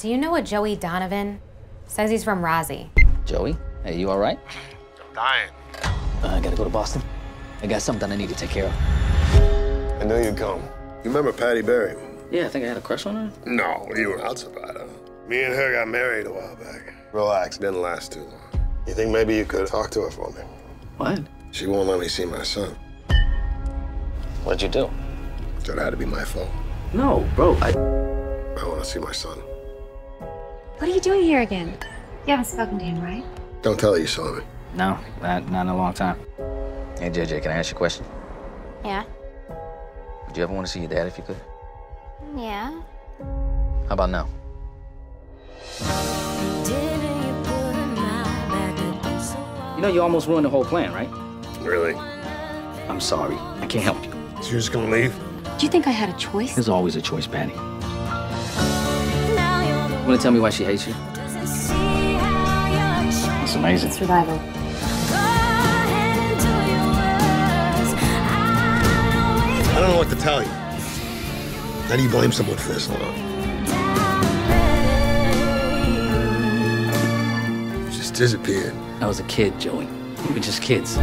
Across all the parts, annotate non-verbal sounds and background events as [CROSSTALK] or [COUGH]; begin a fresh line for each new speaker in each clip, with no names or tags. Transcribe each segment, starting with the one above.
Do you know a Joey Donovan? Says he's from Rozzie.
Joey, hey, you all right?
I'm dying.
Uh, I gotta go to Boston. I got something I need to take care of.
I knew you'd come. You remember Patty Barry?
Yeah, I think I had a crush on her.
No, you were out about her. Me and her got married a while back. Relax, didn't last too long. You think maybe you could talk to her for me?
What?
She won't let me see my son.
What'd you do?
So it had to be my fault.
No, bro, I.
I want to see my son.
What are you doing here again? You haven't spoken to him, right?
Don't tell her you saw me.
No, not, not in a long time. Hey, JJ, can I ask you a question?
Yeah.
Would you ever want to see your dad if you could?
Yeah.
How about now? You know, you almost ruined the whole plan, right?
Really?
I'm sorry. I can't help you.
So you're just gonna leave?
Do you think I had a choice?
There's always a choice, Patty. Want to tell me why she hates you? It's amazing.
Survival.
I don't know what to tell you. How do you blame someone for this long? You just disappeared.
I was a kid, Joey. We were just kids.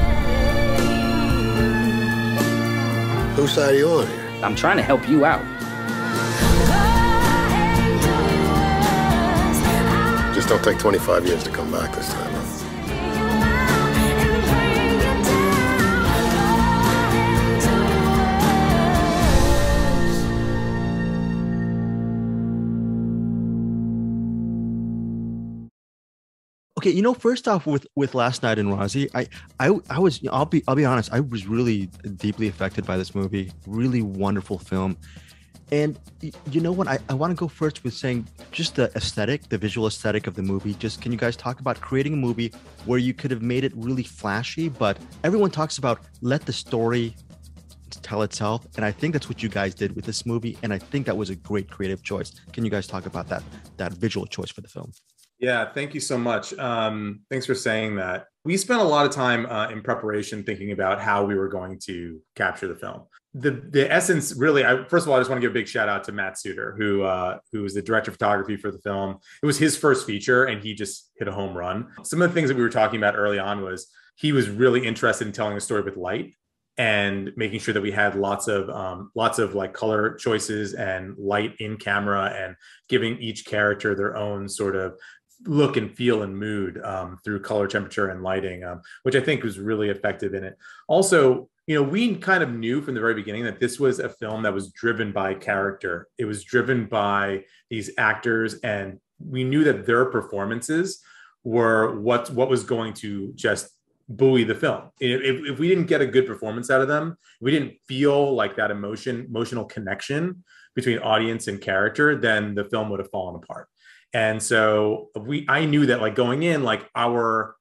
Whose side are you on here?
I'm trying to help you out.
Just don't take 25 years to come back this time, huh?
Okay, you know, first off, with with last night in Rozzie, I I I was I'll be I'll be honest, I was really deeply affected by this movie. Really wonderful film, and you know what? I, I want to go first with saying just the aesthetic, the visual aesthetic of the movie. Just can you guys talk about creating a movie where you could have made it really flashy, but everyone talks about let the story tell itself, and I think that's what you guys did with this movie, and I think that was a great creative choice. Can you guys talk about that that visual choice for the film?
Yeah, thank you so much. Um, thanks for saying that. We spent a lot of time uh, in preparation thinking about how we were going to capture the film. The the essence, really. I, first of all, I just want to give a big shout out to Matt Suter, who uh, who was the director of photography for the film. It was his first feature, and he just hit a home run. Some of the things that we were talking about early on was he was really interested in telling a story with light and making sure that we had lots of um, lots of like color choices and light in camera and giving each character their own sort of look and feel and mood um, through color temperature and lighting um, which i think was really effective in it. Also you know we kind of knew from the very beginning that this was a film that was driven by character. It was driven by these actors and we knew that their performances were what what was going to just buoy the film. If, if we didn't get a good performance out of them we didn't feel like that emotion emotional connection between audience and character then the film would have fallen apart and so we I knew that like going in, like our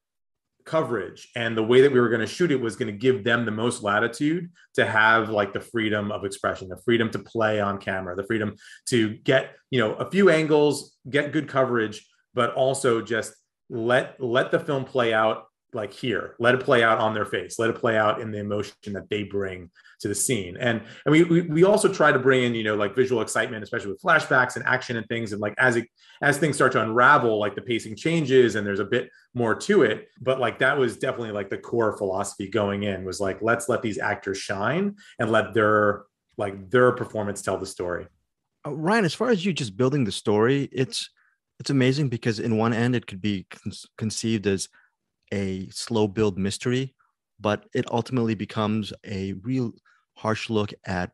coverage and the way that we were going to shoot it was going to give them the most latitude to have like the freedom of expression, the freedom to play on camera, the freedom to get, you know, a few angles, get good coverage, but also just let let the film play out like here. Let it play out on their face. Let it play out in the emotion that they bring to the scene. And and we, we we also try to bring in you know like visual excitement especially with flashbacks and action and things. And like as it as things start to unravel like the pacing changes and there's a bit more to it. But like that was definitely like the core philosophy going in was like let's let these actors shine and let their like their performance tell the story.
Uh, Ryan, as far as you just building the story, it's it's amazing because in one end it could be con- conceived as a slow build mystery, but it ultimately becomes a real harsh look at,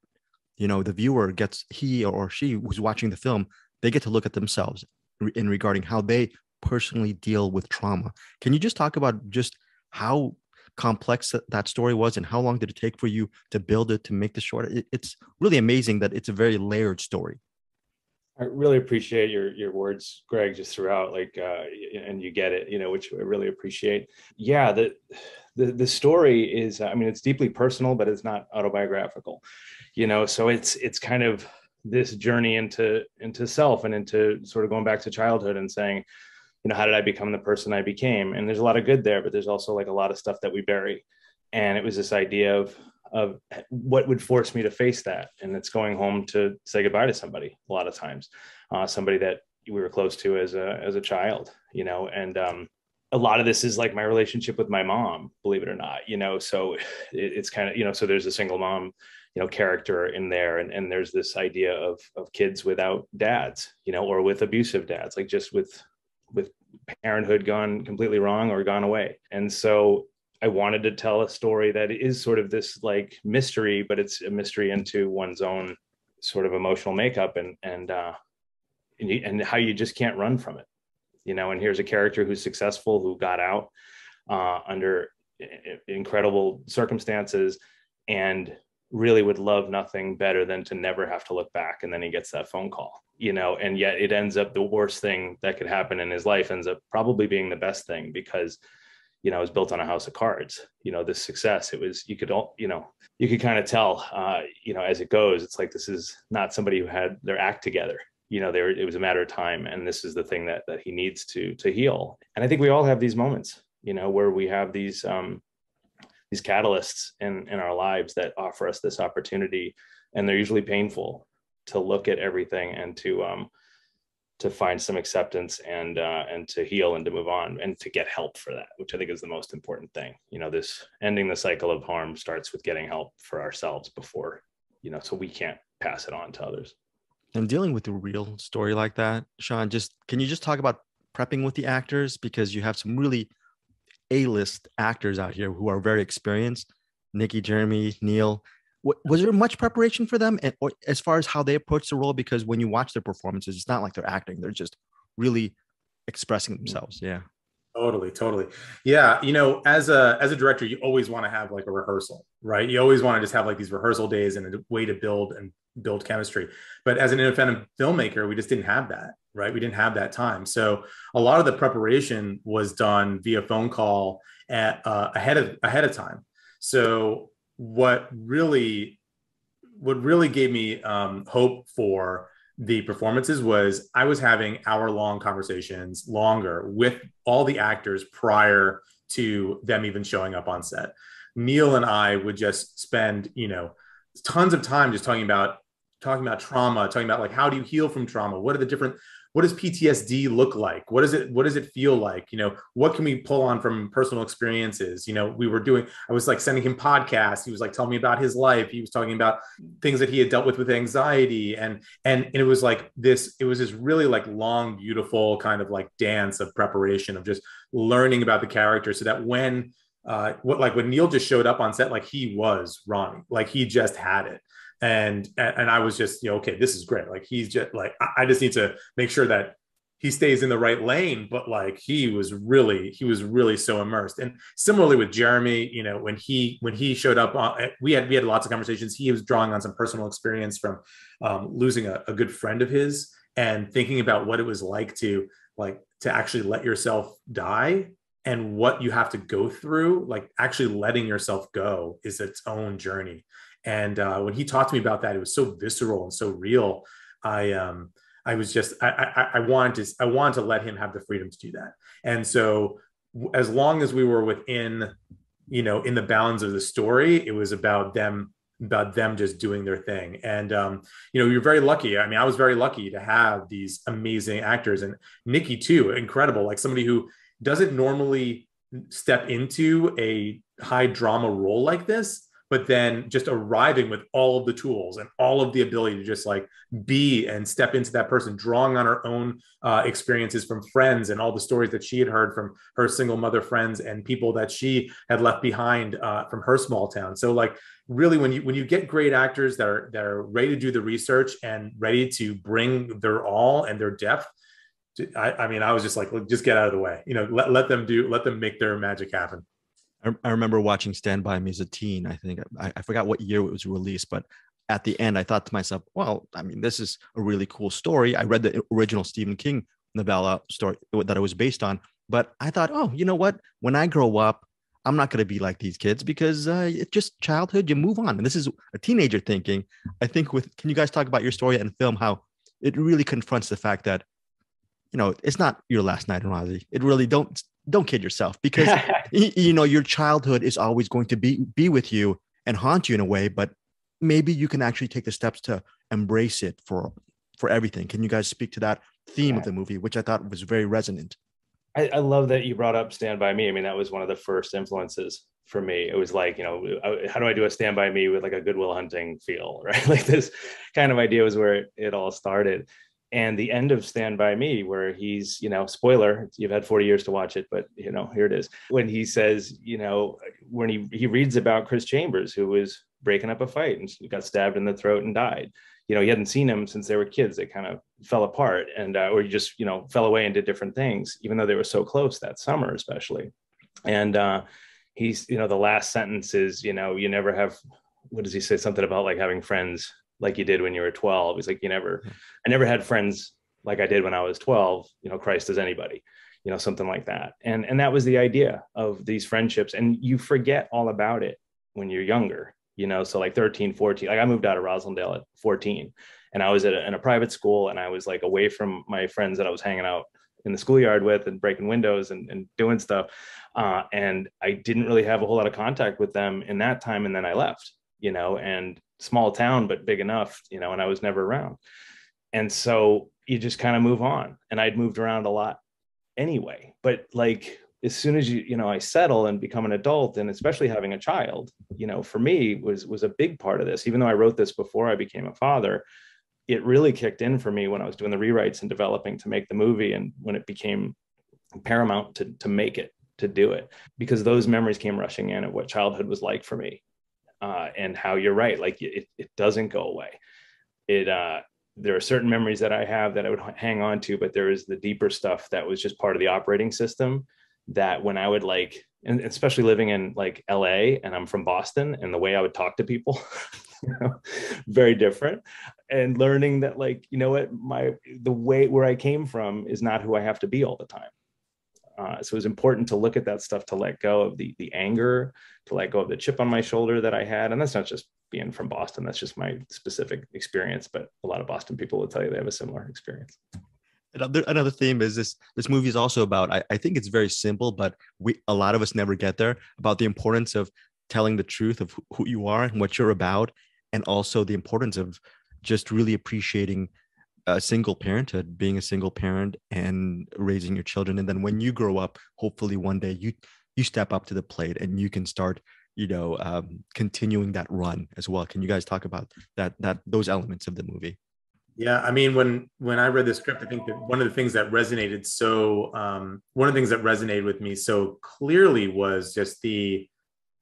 you know, the viewer gets he or she who's watching the film, they get to look at themselves in regarding how they personally deal with trauma. Can you just talk about just how complex that, story was and how long did it take for you to build it to make the short? It's really amazing that it's a very layered story.
I really appreciate your your words, Greg, just throughout. Like, uh, and you get it, you know, which I really appreciate. Yeah, the the the story is, I mean, it's deeply personal, but it's not autobiographical, you know. So it's it's kind of this journey into into self and into sort of going back to childhood and saying, you know, how did I become the person I became? And there's a lot of good there, but there's also like a lot of stuff that we bury. And it was this idea of of what would force me to face that and it's going home to say goodbye to somebody a lot of times uh, somebody that we were close to as a as a child, you know, and um, a lot of this is like my relationship with my mom, believe it or not, you know. So it, it's kind of you know, so there's a single mom, you know, character in there, and and there's this idea of of kids without dads, you know, or with abusive dads, like just with with parenthood gone completely wrong or gone away, and so I wanted to tell a story that is sort of this like mystery, but it's a mystery into one's own sort of emotional makeup and and uh, and, you, and how you just can't run from it, you know. And here's a character who's successful, who got out uh, under incredible circumstances, and really would love nothing better than to never have to look back. And then he gets that phone call, you know, and yet it ends up the worst thing that could happen in his life ends up probably being the best thing because you know, it was built on a house of cards. You know, this success, it was, you could all, you know, you could kind of tell, uh, you know, as it goes, it's like, this is not somebody who had their act together. You know, there, it was a matter of time. And this is the thing that, that he needs to, to heal. And I think we all have these moments, you know, where we have these, um, these catalysts in, in our lives that offer us this opportunity. And they're usually painful to look at everything and to, um, to find some acceptance and uh, and to heal and to move on and to get help for that which i think is the most important thing you know this ending the cycle of harm starts with getting help for ourselves before you know so we can't pass it on to others
and dealing with a real story like that sean just can you just talk about prepping with the actors? Because you have some really a-list actors out here who are very experienced. Nicky jeremy neil. Was there much preparation for them and or as far as how they approach the role? Because when you watch their performances it's not like they're acting they're just really expressing mm-hmm. themselves yeah.
Totally totally. Yeah you know as a as a director you always want to have like a rehearsal right? You always want to just have like these rehearsal days and a way to build and build chemistry. But as an independent filmmaker we just didn't have that right? We didn't have that time. So a lot of the preparation was done via phone call at uh, ahead of ahead of time. So what really what really gave me um, hope for the performances was I was having hour long conversations longer with all the actors prior to them even showing up on set. Neil and I would just spend, you know, tons of time just talking about talking about trauma, talking about like how do you heal from trauma? What are the different what does PTSD look like? What does it what does it feel like? You know, what can we pull on from personal experiences? You know, we were doing I was like sending him podcasts. He was like telling me about his life. He was talking about things that he had dealt with with anxiety and and, and it was like this it was this really like long beautiful kind of like dance of preparation of just learning about the character so that when uh, what like when Neil just showed up on set, like he was Ronnie, like he just had it and and I was just you know okay this is great. Like he's just like I just need to make sure that he stays in the right lane but like he was really he was really so immersed. And similarly with Jeremy you know when he when he showed up on, uh, we had we had lots of conversations. He was drawing on some personal experience from um, losing a, a good friend of his and thinking about what it was like to like to actually let yourself die and what you have to go through. Like actually letting yourself go is its own journey and uh, when he talked to me about that, it was so visceral and so real. I um, I was just I, I, I wanted to I wanted to let him have the freedom to do that. And so as long as we were within, you know, in the bounds of the story, it was about them about them just doing their thing. And um, you know, you're very lucky. I mean, I was very lucky to have these amazing actors and Nicky too, incredible. Like somebody who doesn't normally step into a high drama role like this but then just arriving with all of the tools and all of the ability to just like be and step into that person drawing on her own uh, experiences from friends and all the stories that she had heard from her single mother friends and people that she had left behind uh, from her small town. So like really when you when you get great actors that are that are ready to do the research and ready to bring their all and their depth I, I mean i was just like just get out of the way. You know let, let them do let them make their magic happen
I, remember watching Stand By Me as a teen. I think I, I forgot what year it was released, but at the end, I thought to myself, well, I mean, this is a really cool story. I read the original Stephen King novella story that it was based on, but I thought, oh, you know what? When I grow up, I'm not going to be like these kids because uh, it's just childhood. You move on, and this is a teenager thinking. I think with can you guys talk about your story and film how it really confronts the fact that you know it's not your last night in Rozzie. It really don't don't kid yourself because [LAUGHS] you know your childhood is always going to be be with you and haunt you in a way but maybe you can actually take the steps to embrace it for for everything. Can you guys speak to that theme
Yeah.
of the movie, which I thought was very resonant?
I, I love that you brought up Stand By Me. I mean, that was one of the first influences for me. It was like, you know, how do I do a Stand By Me with like a Goodwill Hunting feel, [LAUGHS] right? Like this kind of idea was where it, it all started. And the end of Stand By Me, where he's, you know, spoiler, you've had 40 years to watch it, but you know, here it is. When he says, you know, when he he reads about Chris Chambers, who was breaking up a fight and got stabbed in the throat and died. You know, he hadn't seen him since they were kids. They kind of fell apart and uh, or he just, you know, fell away and did different things, even though they were so close that summer, especially. And uh he's, you know, the last sentence is, you know, you never have what does he say? Something about like having friends like you did when you were 12. He's like, you never, I never had friends like I did when I was 12, you know, Christ is anybody, you know, something like that. And and that was the idea of these friendships. And you forget all about it when you're younger, you know, so like 13, 14, like I moved out of Roslindale at 14 and I was at a, in a private school and I was like away from my friends that I was hanging out in the schoolyard with and breaking windows and, and doing stuff. Uh, and I didn't really have a whole lot of contact with them in that time. And then I left, you know, and small town, but big enough, you know, and I was never around. And so you just kind of move on. And I'd moved around a lot anyway. But like as soon as you, you know, I settle and become an adult and especially having a child, you know, for me was was a big part of this. Even though I wrote this before I became a father, it really kicked in for me when I was doing the rewrites and developing to make the movie and when it became paramount to to make it, to do it. Because those memories came rushing in of what childhood was like for me. Uh, and how you're right, like it, it doesn't go away. It uh there are certain memories that I have that I would hang on to, but there is the deeper stuff that was just part of the operating system that when I would like, and especially living in like LA and I'm from Boston and the way I would talk to people, [LAUGHS] you know, very different. And learning that like, you know what, my, the way where I came from is not who I have to be all the time. Uh, so it was important to look at that stuff to let go of the the anger, to let go of the chip on my shoulder that I had, and that's not just being from Boston. That's just my specific experience. But a lot of Boston people will tell you they have a similar experience.
Another another theme is this this movie is also about I, I think it's very simple, but we a lot of us never get there about the importance of telling the truth of who, who you are and what you're about, and also the importance of just really appreciating a single parenthood, being a single parent and raising your children. And then when you grow up, hopefully one day you you step up to the plate and you can start you know um, continuing that run as well can you guys talk about that that those elements of the movie
Yeah, I mean, when when I read the script, I think that one of the things that resonated so um, one of the things that resonated with me so clearly was just the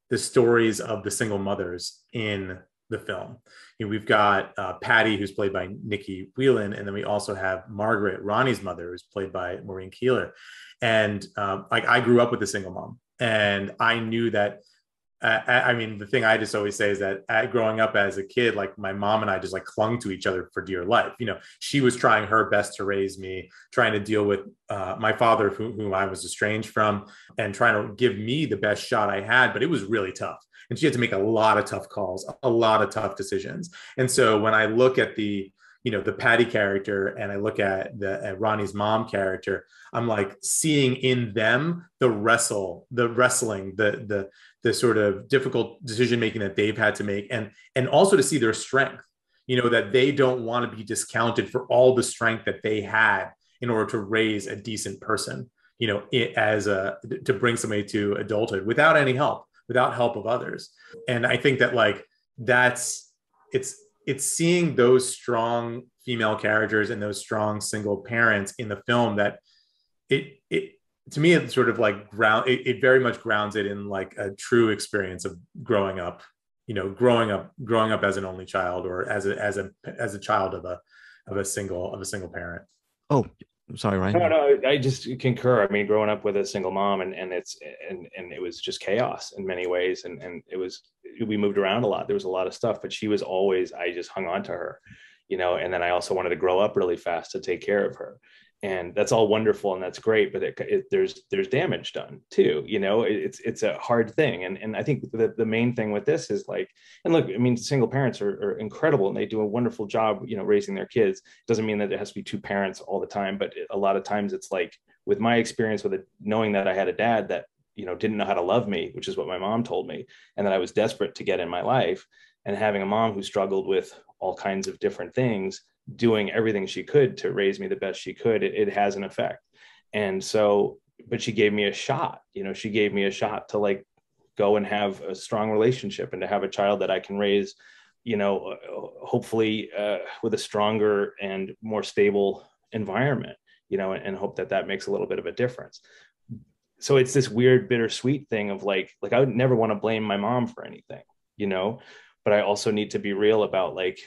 the stories of the single mothers in the film. You know, we've got uh, Patty, who's played by Nicky Whelan, and then we also have Margaret, Ronnie's mother, who's played by Maureen Keiller. And um, like I grew up with a single mom, and I knew that uh, I mean, the thing I just always say is that at growing up as a kid, like my mom and I just like clung to each other for dear life. You know, she was trying her best to raise me, trying to deal with uh, my father, who, whom I was estranged from, and trying to give me the best shot I had. But it was really tough. And she had to make a lot of tough calls, a lot of tough decisions. And so when I look at the, you know, the Patty character and I look at the at Ronnie's mom character, I'm like seeing in them the wrestle, the wrestling, the the the sort of difficult decision making that they've had to make and and also to see their strength you know that they don't want to be discounted for all the strength that they had in order to raise a decent person you know it, as a to bring somebody to adulthood without any help without help of others. And i think that like that's it's it's seeing those strong female characters and those strong single parents in the film that it it to me it's sort of like ground it, it, very much grounds it in like a true experience of growing up you know growing up growing up as an only child or as a as a as a child of a of a single of a single parent.
Oh sorry ryan.
No no i just concur. I mean growing up with a single mom and and it's and and it was just chaos in many ways. And and it was we moved around a lot. There was a lot of stuff but she was always i just hung on to her you know and then i also wanted to grow up really fast to take care of her and that's all wonderful and that's great but it, it, there's there's damage done too you know it, it's it's a hard thing. And and i think the, the main thing with this is like and look i mean single parents are, are incredible and they do a wonderful job you know raising their kids. It doesn't mean that it has to be two parents all the time but a lot of times it's like with my experience with it knowing that i had a dad that you know didn't know how to love me which is what my mom told me and that i was desperate to get in my life and having a mom who struggled with all kinds of different things doing everything she could to raise me the best she could, it, it has an effect. And so, but she gave me a shot, you know, she gave me a shot to like go and have a strong relationship and to have a child that I can raise, you know, uh, hopefully uh, with a stronger and more stable environment, you know, and, and hope that that makes a little bit of a difference. So it's this weird bittersweet thing of like, like I would never want to blame my mom for anything, you know, but I also need to be real about like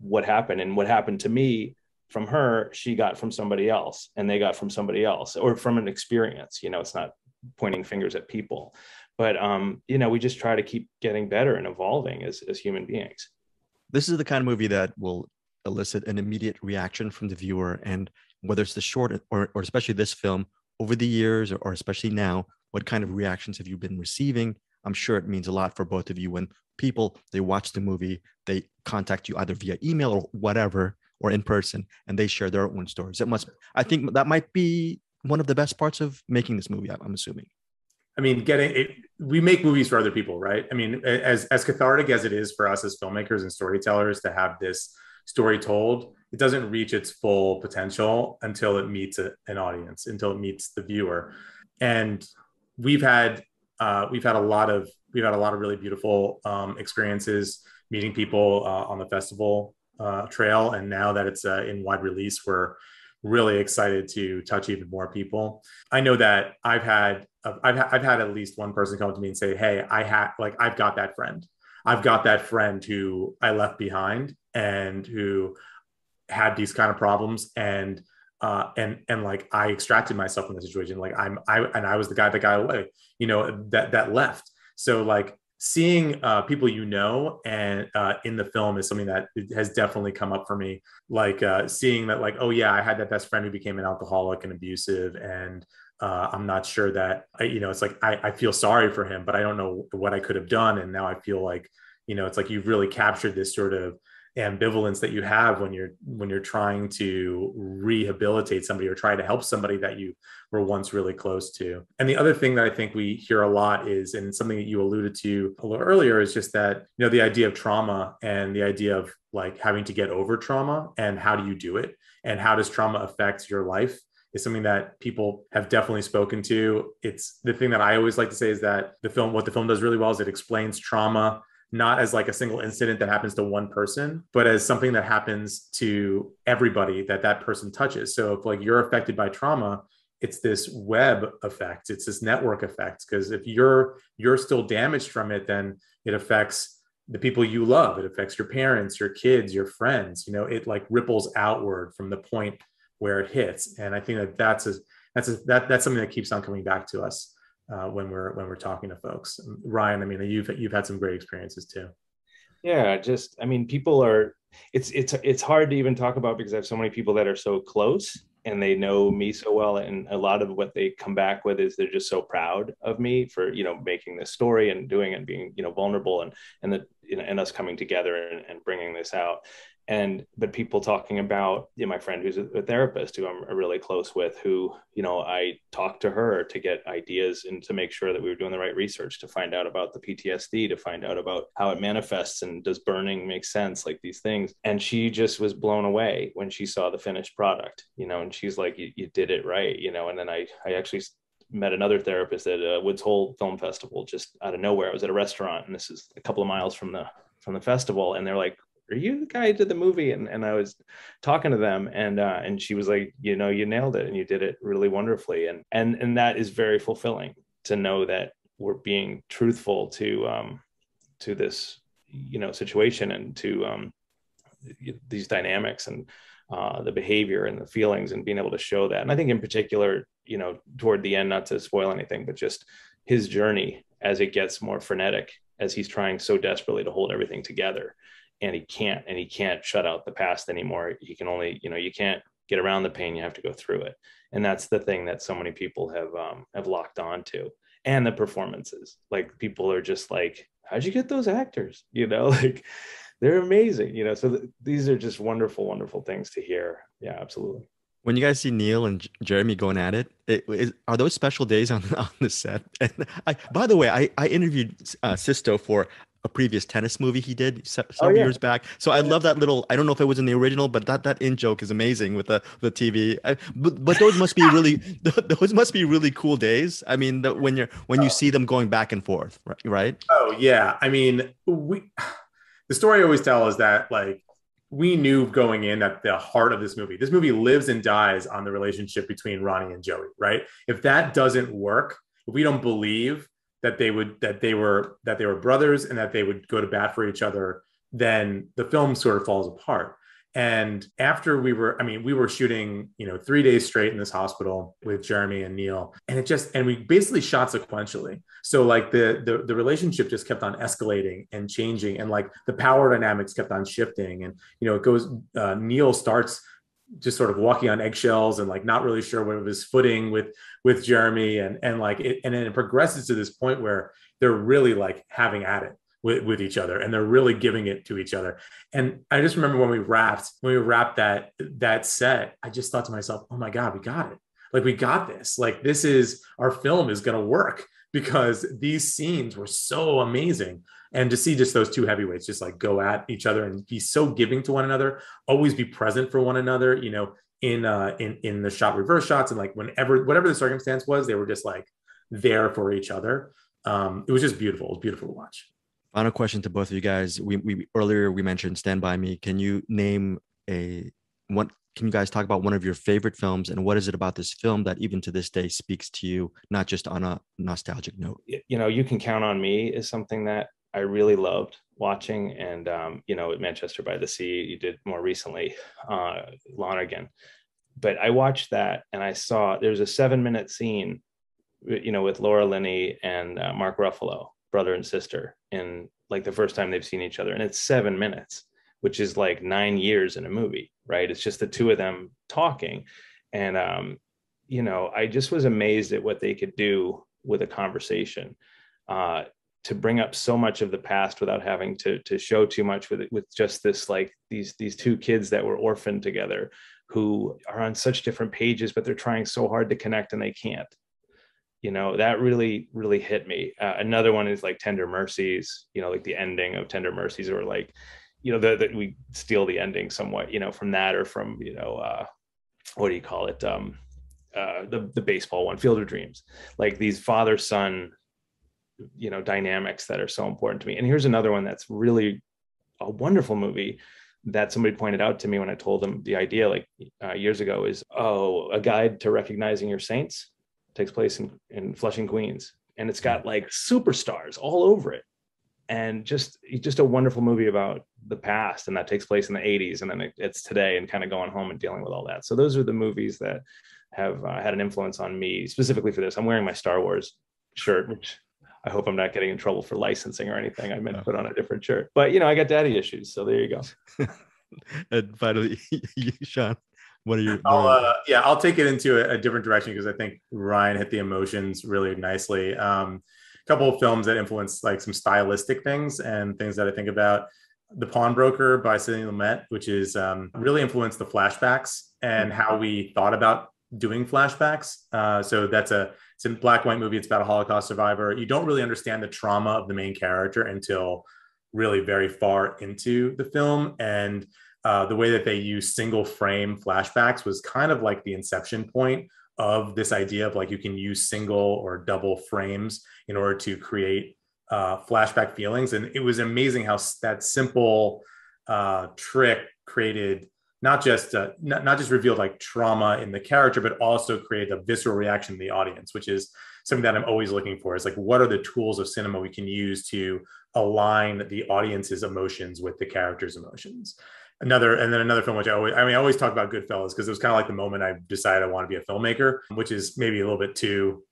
what happened. And what happened to me from her she got from somebody else and they got from somebody else or from an experience you know it's not pointing fingers at people. But um you know we just try to keep getting better and evolving as as human beings.
This is the kind of movie that will elicit an immediate reaction from the viewer. And whether it's the short or, or especially this film over the years or, or especially now what kind of reactions have you been receiving i'm sure it means a lot for both of you when people they watch the movie they contact you either via email or whatever or in person and they share their own stories it must i think that might be one of the best parts of making this movie i'm assuming
I mean, getting it, we make movies for other people, right? I mean, as as cathartic as it is for us as filmmakers and storytellers to have this story told, it doesn't reach its full potential until it meets a, an audience, until it meets the viewer. And we've had uh, we've had a lot of we've had a lot of really beautiful um, experiences meeting people uh, on the festival uh, trail, and now that it's uh, in wide release, we're really excited to touch even more people. I know that I've had I've, I've had at least one person come to me and say, "Hey, I had like I've got that friend. I've got that friend who I left behind and who had these kind of problems and." Uh, and and like I extracted myself from the situation. Like I'm I and I was the guy that got away, you know, that that left. So like seeing uh, people you know and uh, in the film is something that has definitely come up for me like uh, seeing that like oh yeah i had that best friend who became an alcoholic and abusive and uh, i'm not sure that you know it's like I, I feel sorry for him but i don't know what i could have done and now i feel like you know it's like you've really captured this sort of ambivalence that you have when you're when you're trying to rehabilitate somebody or try to help somebody that you were once really close to and the other thing that i think we hear a lot is and something that you alluded to a little earlier is just that you know the idea of trauma and the idea of like having to get over trauma and how do you do it and how does trauma affect your life is something that people have definitely spoken to. It's the thing that I always like to say is that the film, what the film does really well is it explains trauma not as like a single incident that happens to one person, but as something that happens to everybody that that person touches. So if like you're affected by trauma, it's this web effect, it's this network effect. Because if you're you're still damaged from it, then it affects the people you love. It affects your parents, your kids, your friends. You know, it like ripples outward from the point where it hits. And I think that that's a that's a, that that's something that keeps on coming back to us uh, when we're when we're talking to folks. Ryan, I mean, you've you've had some great experiences too.
Yeah, just I mean, people are. It's it's it's hard to even talk about because I have so many people that are so close and they know me so well and a lot of what they come back with is they're just so proud of me for you know making this story and doing it and being you know vulnerable and and the and us coming together and, and bringing this out and but people talking about you know, my friend who's a, therapist who I'm really close with who you know I talked to her to get ideas and to make sure that we were doing the right research to find out about the PTSD to find out about how it manifests and does burning make sense like these things. And she just was blown away when she saw the finished product you know and she's like you, you did it right you know. And then I I actually met another therapist at a Woods Hole Film Festival just out of nowhere. I was at a restaurant and this is a couple of miles from the from the festival and they're like are you the guy who did the movie? And, and I was talking to them and, uh, and she was like, you know, you nailed it and you did it really wonderfully. And, and, and that is very fulfilling to know that we're being truthful to, um, to this, you know, situation and to, um, these dynamics and, uh, the behavior and the feelings and being able to show that. And I think in particular, you know, toward the end, not to spoil anything, but just his journey as it gets more frenetic, as he's trying so desperately to hold everything together and he can't and he can't shut out the past anymore. He can only you know you can't get around the pain you have to go through it. And that's the thing that so many people have um, have locked on to. And the performances. Like people are just like how'd you get those actors? [LAUGHS] You know like they're amazing you know? So th- these are just wonderful wonderful things to hear. Yeah absolutely.
When you guys see Neil and Jeremy going at it, it is, are those special days on, [LAUGHS] on the set? And I, by the way, I, I interviewed uh, Sisto for a previous tennis movie he did
Oh,
several
yeah.
years back. So I love that little. I don't know if it was in the original, but that that in joke is amazing with the the TV. I, but but those must be [LAUGHS] really [LAUGHS] those must be really cool days. I mean, the, when you're when you oh. see them going back and forth, right? right?
Oh yeah, I mean, we [SIGHS] the story I always tell is that like we knew going in that the heart of this movie, this movie lives and dies on the relationship between Ronnie and Joey, right? If that doesn't work, if we don't believe that they would that they were that they were brothers and that they would go to bat for each other, then the film sort of falls apart. And after we were, I mean, we were shooting, you know, three days straight in this hospital with Jeremy and Neil, and it just, and we basically shot sequentially. So like the the the relationship just kept on escalating and changing, and like the power dynamics kept on shifting. And you know, it goes. Uh, Neil starts just sort of walking on eggshells and like not really sure what his footing with with Jeremy, and and like it, and then it progresses to this point where they're really like having at it with, with each other and they're really giving it to each other. And i just remember when we wrapped when we wrapped that that set i just thought to myself oh my god we got it. Like we got this. Like this is our film is going to work because these scenes were so amazing and to see just those two heavyweights just like go at each other and be so giving to one another always be present for one another you know in uh in in the shot reverse shots and like whenever whatever the circumstance was they were just like there for each other um it was just beautiful it was beautiful to watch
Final question to both of you guys. We, we earlier we mentioned Stand By Me. Can you name a what? Can you guys talk about one of your favorite films and what is it about this film that even to this day speaks to you, not just on a nostalgic note?
you know, you can count on me is something that I really loved watching. And um, you know, at Manchester by the Sea, you did more recently, uh, Lonergan. But I watched that and I saw there's a seven minute scene, you know, with Laura Linney and uh, Mark Ruffalo, brother and sister, in like the first time they've seen each other, and it's seven minutes, which is like nine years in a movie, right? It's just the two of them talking, and um, you know, I just was amazed at what they could do with a conversation. Uh, to bring up so much of the past without having to to show too much with it, with just this like these these two kids that were orphaned together who are on such different pages but they're trying so hard to connect and they can't. You know that really really hit me. Uh, another one is like tender mercies you know like the ending of tender mercies or like you know that we steal the ending somewhat you know from that or from you know uh what do you call it? Um uh the the baseball one field of dreams. Like these father son you know dynamics that are so important to me. And here's another one that's really a wonderful movie that somebody pointed out to me when i told them the idea like uh, years ago is oh a guide to recognizing your saints takes place in, in flushing queens. And it's got like superstars all over it. And just just a wonderful movie about the past and that takes place in the 80s and then it, it's today and kind of going home and dealing with all that. So those are the movies that have uh, had an influence on me specifically for this. I'm wearing my star wars shirt which I hope I'm not getting in trouble for licensing or anything. I meant to put on a different shirt, but you know, I got daddy issues, so there you go. [LAUGHS]
and finally, [LAUGHS] you, Sean, what are your?
I'll, uh, yeah, I'll take it into a, a different direction because I think Ryan hit the emotions really nicely. Um, a couple of films that influenced like some stylistic things and things that I think about. The Pawnbroker by Sidney Lumet, which is um, really influenced the flashbacks and how we thought about doing flashbacks. Uh, so that's a it's a black and white movie. It's about a Holocaust survivor. You don't really understand the trauma of the main character until really very far into the film, and uh, the way that they use single frame flashbacks was kind of like the inception point of this idea of like you can use single or double frames in order to create uh, flashback feelings. And it was amazing how that simple uh, trick created not just uh, not, not just revealed like trauma in the character, but also create a visceral reaction in the audience, which is something that I'm always looking for. Is like what are the tools of cinema we can use to align the audience's emotions with the character's emotions another and then another film which I always I mean I always talk about Goodfellas because it was kind of like the moment I decided I want to be a filmmaker, which is maybe a little bit too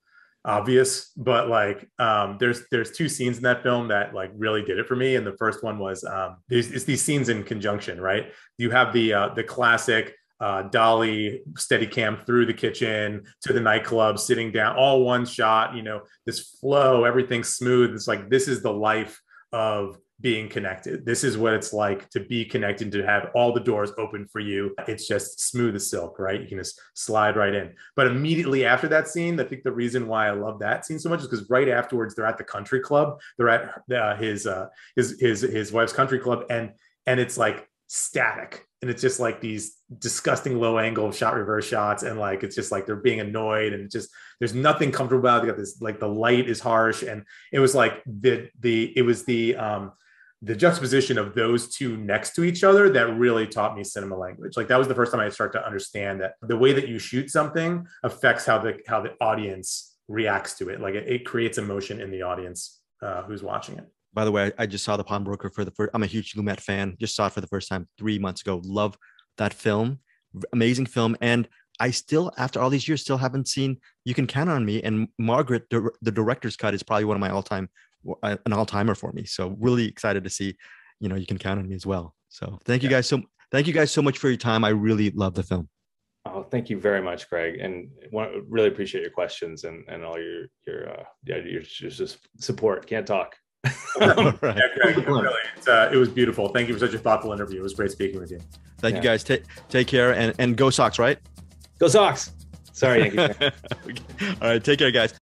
obvious, but like um there's there's two scenes in that film that like really did it for me. And the first one was um there's it's these scenes in conjunction, right? You have the uh the classic uh, Dolly steady cam through the kitchen to the nightclub, sitting down, all one shot, you know, this flow, everything's smooth. It's like this is the life of being connected. This is what it's like to be connected, to have all the doors open for you. It's just smooth as silk, right? You can just slide right in. But immediately after that scene, I think the reason why I love that scene so much is because right afterwards they're at the country club. They're at uh, his uh, his his his wife's country club, and and it's like static and it's just like these disgusting low angle shot reverse shots and like it's just like they're being annoyed and just there's nothing comfortable about it. They got this like the light is harsh and it was like the the it was the um the juxtaposition of those two next to each other that really taught me cinema language. Like that was the first time I started to understand that the way that you shoot something affects how the how the audience reacts to it. Like it, it creates emotion in the audience uh, who's watching it.
By the way, I just saw the Pawnbroker for the first. I'm a huge Lumet fan. Just saw it for the first time three months ago. Love that film, amazing film. And I still, after all these years, still haven't seen You Can Count on Me. And Margaret, the, director's cut, is probably one of my all-time, an all-timer for me. So really excited to see, you know, You Can Count on Me as well. So thank you guys so thank you guys so much for your time. I really love the film.
Oh, thank you very much, Greg, and really appreciate your questions and and all your your uh, yeah your just support. Can't talk.
right. [LAUGHS] [LAUGHS] yeah, Greg, really, uh, it was beautiful. Thank you for such a thoughtful interview. It was great speaking with you.
Thank yeah. you guys. Take take care and and go Sox, right?
Go Sox. Sorry, [LAUGHS]
All right, take care, guys.